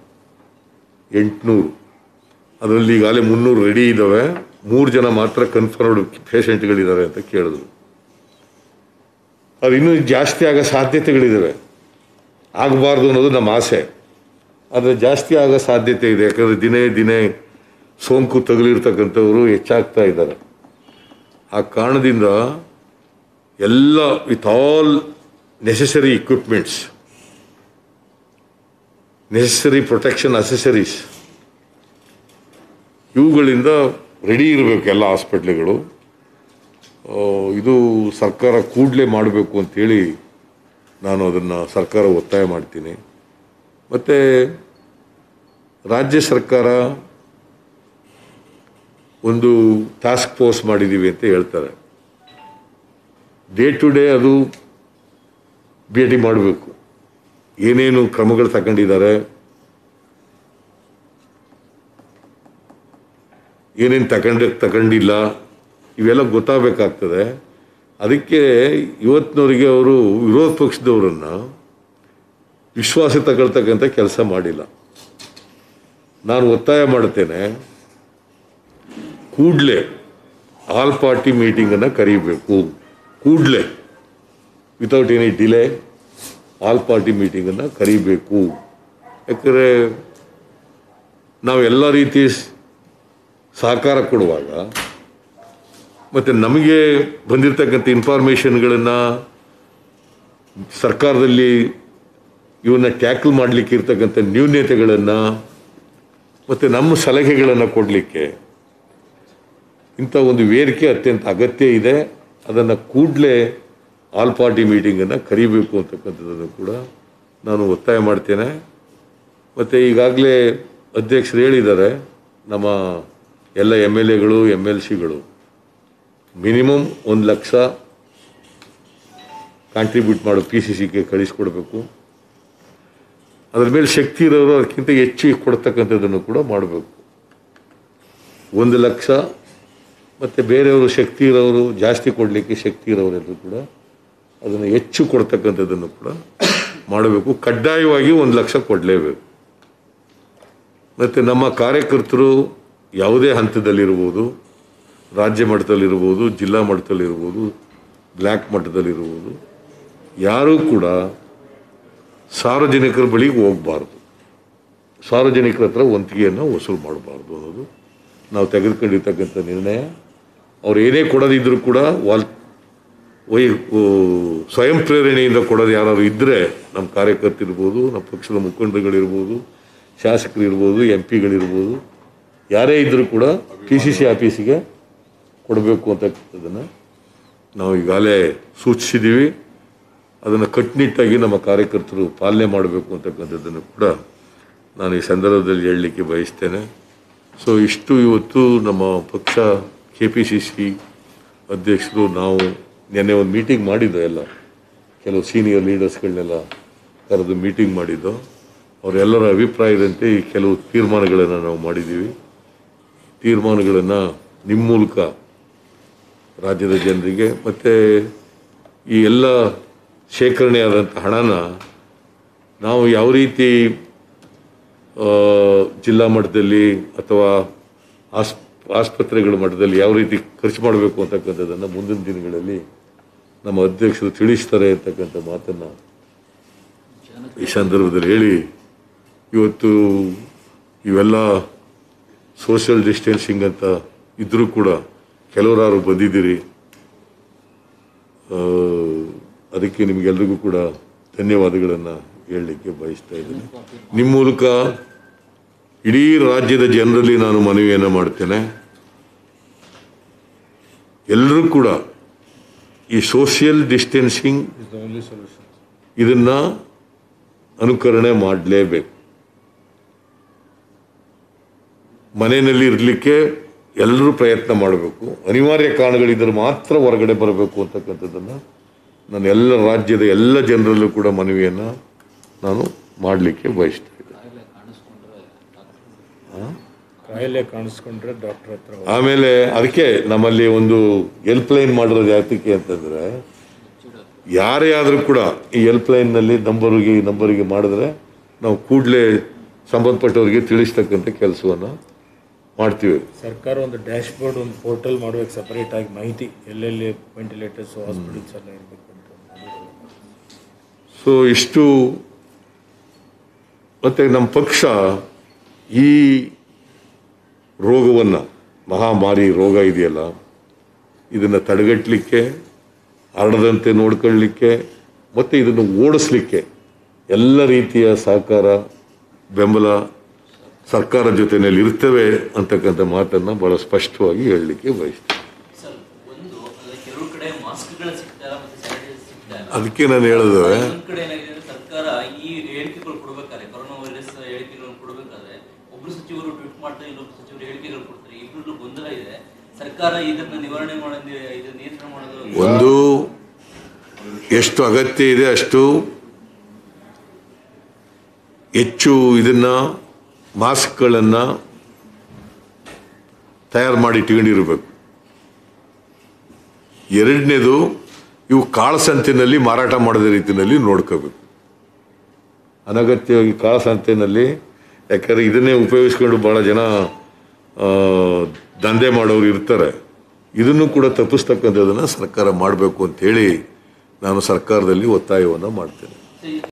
ಎಂಟುನೂರು. ಅದರಲ್ಲಿ ಈಗಾಗಲೇ ಮುನ್ನೂರು ರೆಡಿ ಇದ್ದಾವೆ ಮೂರು ಜನ ಮಾತ್ರ ಕನ್ಫರ್ಮ್ಡ್ ಪೇಷೆಂಟ್ಗಳಿದ್ದಾರೆ ಅಂತ ಕೇಳಿದ್ರು. ಅದು ಇನ್ನೂ ಜಾಸ್ತಿ ಆಗೋ ಸಾಧ್ಯತೆಗಳಿದ್ದಾವೆ ಆಗಬಾರ್ದು ಅನ್ನೋದು ನಮ್ಮ ಆಸೆ. ಆದರೆ ಜಾಸ್ತಿ ಆಗೋ ಸಾಧ್ಯತೆ ಇದೆ. ಯಾಕಂದರೆ ದಿನೇ ದಿನೇ ಸೋಂಕು ತಗುಲಿರ್ತಕ್ಕಂಥವರು ಹೆಚ್ಚಾಗ್ತಾ ಇದ್ದಾರೆ. ಆ ಕಾರಣದಿಂದ ಎಲ್ಲ with all necessary equipments necessary protection accessories ಇವುಗಳಿಂದ ರೆಡಿ ಇರಬೇಕು ಎಲ್ಲ ಹಾಸ್ಪಿಟ್ಲ್ಗಳು ಇದು ಸರ್ಕಾರ ಕೂಡಲೇ ಮಾಡಬೇಕು ಅಂಥೇಳಿ ನಾನು ಅದನ್ನು ಸರ್ಕಾರ ಒತ್ತಾಯ ಮಾಡ್ತೀನಿ. ಮತ್ತು ರಾಜ್ಯ ಸರ್ಕಾರ ಒಂದು ಟಾಸ್ಕ್ ಫೋರ್ಸ್ ಮಾಡಿದ್ದೀವಿ ಅಂತ ಹೇಳ್ತಾರೆ. ಡೇ ಟು ಡೇ ಅದು ಭೇಟಿ ಮಾಡಬೇಕು. ಏನೇನು ಕ್ರಮಗಳು ತಗೊಂಡಿದ್ದಾರೆ, ಏನೇನು ತಗೊಂಡ ತಗೊಂಡಿಲ್ಲ ಇವೆಲ್ಲ ಗೊತ್ತಾಗಬೇಕಾಗ್ತದೆ. ಅದಕ್ಕೆ ಇವತ್ತಿನವರಿಗೆ ಅವರು ವಿರೋಧ ಪಕ್ಷದವರನ್ನು ವಿಶ್ವಾಸ ತಗೊಳ್ತಕ್ಕಂಥ ಕೆಲಸ ಮಾಡಿಲ್ಲ. ನಾನು ಒತ್ತಾಯ ಮಾಡ್ತೇನೆ ಕೂಡಲೇ ಆಲ್ ಪಾರ್ಟಿ ಮೀಟಿಂಗನ್ನು ಕರೀಬೇಕು. ಕೂಡಲೇ without any delay all party ಮೀಟಿಂಗನ್ನು ಕರೀಬೇಕು. ಯಾಕಂದರೆ ನಾವು ಎಲ್ಲ ರೀತಿ ಸಹಕಾರ ಕೊಡುವಾಗ ಮತ್ತು ನಮಗೆ ಬಂದಿರತಕ್ಕಂಥ ಇನ್ಫಾರ್ಮೇಷನ್ಗಳನ್ನು ಸರ್ಕಾರದಲ್ಲಿ ಇವನ್ನ ಟ್ಯಾಕಲ್ ಮಾಡಲಿಕ್ಕೆ ಇರ್ತಕ್ಕಂಥ ನ್ಯೂನ್ಯತೆಗಳನ್ನು ಮತ್ತು ನಮ್ಮ ಸಲಹೆಗಳನ್ನು ಕೊಡಲಿಕ್ಕೆ ಇಂಥ ಒಂದು ವೇದಿಕೆ ಅತ್ಯಂತ ಅಗತ್ಯ ಇದೆ. ಅದನ್ನು ಕೂಡಲೇ ಆಲ್ ಪಾರ್ಟಿ ಮೀಟಿಂಗನ್ನು ಕರಿಬೇಕು ಅಂತಕ್ಕಂಥದ್ದನ್ನು ಕೂಡ ನಾನು ಒತ್ತಾಯ ಮಾಡ್ತೇನೆ. ಮತ್ತು ಈಗಾಗಲೇ ಅಧ್ಯಕ್ಷರು ಹೇಳಿದ್ದಾರೆ, ನಮ್ಮ ಎಲ್ಲ ಎಂ ಎಲ್ ಎಗಳು ಎಂ ಎಲ್ ಸಿಗಳು ಮಿನಿಮಮ್ ಒಂದು ಲಕ್ಷ ಕಾಂಟ್ರಿಬ್ಯೂಟ್ ಮಾಡೋ ಪಿ ಸಿ ಸಿಗೆ ಕಳಿಸ್ಕೊಡ್ಬೇಕು. ಅದ್ರ ಮೇಲೆ ಶಕ್ತಿ ಇರೋರು ಅದಕ್ಕಿಂತ ಹೆಚ್ಚು ಕೊಡ್ತಕ್ಕಂಥದ್ದನ್ನು ಕೂಡ ಮಾಡಬೇಕು. ಒಂದು ಲಕ್ಷ ಮತ್ತು ಬೇರೆಯವರು ಶಕ್ತಿ ಇರೋರು, ಜಾಸ್ತಿ ಕೊಡಲಿಕ್ಕೆ ಶಕ್ತಿ ಇರೋರೆಲ್ಲರೂ ಕೂಡ ಅದನ್ನು ಹೆಚ್ಚು ಕೊಡ್ತಕ್ಕಂಥದ್ದನ್ನು ಕೂಡ ಮಾಡಬೇಕು. ಕಡ್ಡಾಯವಾಗಿ ಒಂದು ಲಕ್ಷ ಕೊಡಲೇಬೇಕು. ಮತ್ತು ನಮ್ಮ ಕಾರ್ಯಕರ್ತರು ಯಾವುದೇ ಹಂತದಲ್ಲಿರ್ಬೋದು ರಾಜ್ಯ ಮಟ್ಟದಲ್ಲಿರ್ಬೋದು, ಜಿಲ್ಲಾ ಮಟ್ಟದಲ್ಲಿರ್ಬೋದು ಬ್ಲ್ಯಾಕ್ ಮಟ್ಟದಲ್ಲಿರ್ಬೋದು, ಯಾರೂ ಕೂಡ ಸಾರ್ವಜನಿಕರ ಬಳಿಗೆ ಹೋಗಬಾರ್ದು. ಸಾರ್ವಜನಿಕರ ಹತ್ರ ವಂತಿಗೆಯನ್ನು ವಸೂಲು ಮಾಡಬಾರ್ದು ಅನ್ನೋದು ನಾವು ತೆಗೆದುಕೊಂಡಿರ್ತಕ್ಕಂಥ ನಿರ್ಣಯ. ಅವ್ರು ಏನೇ ಕೊಡೋದಿದ್ರೂ ಕೂಡ ವಾಲ್ ವೈ ಸ್ವಯಂ ಪ್ರೇರಣೆಯಿಂದ ಕೊಡೋದು ಯಾರಾದ್ರು ಇದ್ದರೆ ನಮ್ಮ ಕಾರ್ಯಕರ್ತರಿರ್ಬೋದು ನಮ್ಮ ಪಕ್ಷದ ಮುಖಂಡರುಗಳಿರ್ಬೋದು, ಶಾಸಕರಿರ್ಬೋದು ಎಂ ಪಿಗಳಿರ್ಬೋದು ಯಾರೇ ಇದ್ದರೂ ಕೂಡ ಪಿ ಸಿ ಸಿ ಆಫೀಸಿಗೆ ಕೊಡಬೇಕು ಅಂತಕ್ಕಂಥದ್ದನ್ನು ನಾವು ಈಗಾಗಲೇ ಸೂಚಿಸಿದ್ದೀವಿ. ಅದನ್ನು ಕಟ್ಟುನಿಟ್ಟಾಗಿ ನಮ್ಮ ಕಾರ್ಯಕರ್ತರು ಪಾಲನೆ ಮಾಡಬೇಕು ಅಂತಕ್ಕಂಥದ್ದನ್ನು ಕೂಡ ನಾನು ಈ ಸಂದರ್ಭದಲ್ಲಿ ಹೇಳಲಿಕ್ಕೆ ಬಯಸ್ತೇನೆ. ಸೊ ಇಷ್ಟು ಇವತ್ತು ನಮ್ಮ ಪಕ್ಷ ಕೆ ಪಿ ಸಿ ಸಿ ಅಧ್ಯಕ್ಷರು, ನಾವು ನಿನ್ನೆ ಒಂದು ಮೀಟಿಂಗ್ ಮಾಡಿದ್ದು ಎಲ್ಲ. ಕೆಲವು ಸೀನಿಯರ್ ಲೀಡರ್ಸ್ಗಳನ್ನೆಲ್ಲ ಕರೆದು ಮೀಟಿಂಗ್ ಮಾಡಿದ್ದು. ಅವರೆಲ್ಲರ ಅಭಿಪ್ರಾಯದಂತೆ ಕೆಲವು ತೀರ್ಮಾನಗಳನ್ನು ನಾವು ಮಾಡಿದ್ದೀವಿ. ತೀರ್ಮಾನಗಳನ್ನು ನಿಮ್ಮ ಮೂಲಕ ರಾಜ್ಯದ ಜನರಿಗೆ, ಮತ್ತು ಈ ಎಲ್ಲ ಶೇಖರಣೆಯಾದಂಥ ಹಣನ ನಾವು ಯಾವ ರೀತಿ ಜಿಲ್ಲಾ ಮಟ್ಟದಲ್ಲಿ ಅಥವಾ ಆಸ್, ಆಸ್ಪತ್ರೆಗಳ ಮಟ್ಟದಲ್ಲಿ ಯಾವ ರೀತಿ ಖರ್ಚು ಮಾಡಬೇಕು ಅಂತಕ್ಕಂಥದ್ದನ್ನು ಮುಂದಿನ ದಿನಗಳಲ್ಲಿ ನಮ್ಮ ಅಧ್ಯಕ್ಷರು ತಿಳಿಸ್ತಾರೆ ಅಂತಕ್ಕಂಥ ಮಾತನ್ನು ಈ ಸಂದರ್ಭದಲ್ಲಿ ಹೇಳಿ, ಇವತ್ತು ಇವೆಲ್ಲ ಸೋಷಿಯಲ್ ಡಿಸ್ಟೆನ್ಸಿಂಗ್ ಅಂತ ಇದ್ದರೂ ಕೂಡ ಕೆಲವರಾರು ಬಂದಿದ್ದೀರಿ. ಅದಕ್ಕೆ ನಿಮಗೆಲ್ರಿಗೂ ಕೂಡ ಧನ್ಯವಾದಗಳನ್ನು ಹೇಳಲಿಕ್ಕೆ ಬಯಸ್ತಾ ಇದ್ದೀನಿ. ನಿಮ್ಮ ಮೂಲಕ ಇಡೀ ರಾಜ್ಯದ ಜನರಲ್ಲಿ ನಾನು ಮನವಿಯನ್ನು ಮಾಡ್ತೇನೆ. ಎಲ್ಲರೂ ಕೂಡ ಈ ಸೋಷಿಯಲ್ ಡಿಸ್ಟೆನ್ಸಿಂಗ್ ಇದನ್ನ ಅನುಕರಣೆ ಮಾಡಲೇಬೇಕು. ಮನೆಯಲ್ಲಿ ಇರಲಿಕ್ಕೆ ಎಲ್ಲರೂ ಪ್ರಯತ್ನ ಮಾಡಬೇಕು. ಅನಿವಾರ್ಯ ಕಾರಣಗಳಿದ್ದರೆ ಮಾತ್ರ ಹೊರಗಡೆ ಬರಬೇಕು ಅಂತಕ್ಕಂಥದ್ದನ್ನು ನಾನು ಎಲ್ಲ ರಾಜ್ಯದ ಎಲ್ಲ ಜನರಲ್ಲೂ ಕೂಡ ಮನವಿಯನ್ನು ನಾನು ಮಾಡಲಿಕ್ಕೆ ಬಯಸ್ತೇನೆ ಇದ್ದೇನೆ. ಕಾಯಿಲೆ ಕಾಣಿಸ್ಕೊಂಡ್ರೆ ಡಾಕ್ಟರ್? ಕಾಯಿಲೆ ಹತ್ರ ಆಮೇಲೆ ಅದಕ್ಕೆ ನಮ್ಮಲ್ಲಿ ಒಂದು ಹೆಲ್ಪ್ಲೈನ್ ಮಾಡಿರೋದು ಯಾತಕ್ಕೆ ಅಂತಂದರೆ ಯಾರೇ ಆದರೂ ಕೂಡ ಈ ಹೆಲ್ಪ್ಲೈನ್ನಲ್ಲಿ ನಂಬರ್ಗೆ ನಂಬರಿಗೆ ಈ ನಂಬರಿಗೆ ಮಾಡಿದ್ರೆ ನಾವು ಕೂಡಲೇ ಸಂಬಂಧಪಟ್ಟವರಿಗೆ ತಿಳಿಸ್ತಕ್ಕಂಥ ಕೆಲಸವನ್ನು ಮಾಡ್ತೀವಿ. ಸರ್ಕಾರ ಒಂದು ಡ್ಯಾಶ್ ಬೋರ್ಡ್ ಒಂದು ಪೋರ್ಟಲ್ ಮಾಡಬೇಕು ಸಪರೇಟ್ ಆಗಿ ಮಾಹಿತಿ ಎಲ್ಲೆಲ್ಲಿ ವೆಂಟಿಲೇಟರ್ಸ್ ಹಾಸ್ಪಿಟಲ್ಸ್ ಎಲ್ಲ ಇರಬೇಕು ಅಂತ ಸೊ ಇಷ್ಟು ಮತ್ತು ನಮ್ಮ ಪಕ್ಷ ಈ ರೋಗವನ್ನು ಮಹಾಮಾರಿ ರೋಗ ಇದೆಯಲ್ಲ ಇದನ್ನು ತಡೆಗಟ್ಟಲಿಕ್ಕೆ ಹರಡದಂತೆ ನೋಡ್ಕೊಳ್ಳಲಿಕ್ಕೆ ಮತ್ತು ಇದನ್ನು ಓಡಿಸ್ಲಿಕ್ಕೆ ಎಲ್ಲ ರೀತಿಯ ಸಹಕಾರ ಬೆಂಬಲ ಸರ್ಕಾರ ಜೊತೆಯಲ್ಲಿ ಇರ್ತೇವೆ ಅಂತಕ್ಕಂಥ ಮಾತನ್ನು ಬಹಳ ಸ್ಪಷ್ಟವಾಗಿ ಹೇಳಲಿಕ್ಕೆ ಬಯಸ್ತೇನೆ. ಅದಕ್ಕೆ ನಾನು ಹೇಳಿದ್ರೆ ಒಂದು ಎಷ್ಟು ಅಗತ್ಯ ಇದೆ ಅಷ್ಟು ಹೆಚ್ಚು ಇದನ್ನ ಮಾಸ್ಕ್ಗಳನ್ನು ತಯಾರು ಮಾಡಿ ಇಟ್ಕೊಂಡಿರಬೇಕು. ಎರಡನೇದು, ಇವು ಕಾಳಸಂತೆಯಲ್ಲಿ ಮಾರಾಟ ಮಾಡದ ರೀತಿಯಲ್ಲಿ ನೋಡ್ಕೋಬೇಕು. ಅನಗತ್ಯವಾಗಿ ಕಾಳಸಂತೆಯಲ್ಲಿ ಯಾಕಂದರೆ ಇದನ್ನೇ ಉಪಯೋಗಿಸ್ಕೊಂಡು ಭಾಳ ಜನ ದಂಧೆ ಮಾಡೋರು ಇರ್ತಾರೆ. ಇದನ್ನು ಕೂಡ ತಪ್ಪಿಸ್ತಕ್ಕಂಥದ್ದನ್ನು ಸರ್ಕಾರ ಮಾಡಬೇಕು ಅಂತೇಳಿ ನಾನು ಸರ್ಕಾರದಲ್ಲಿ ಒತ್ತಾಯವನ್ನು ಮಾಡ್ತೇನೆ.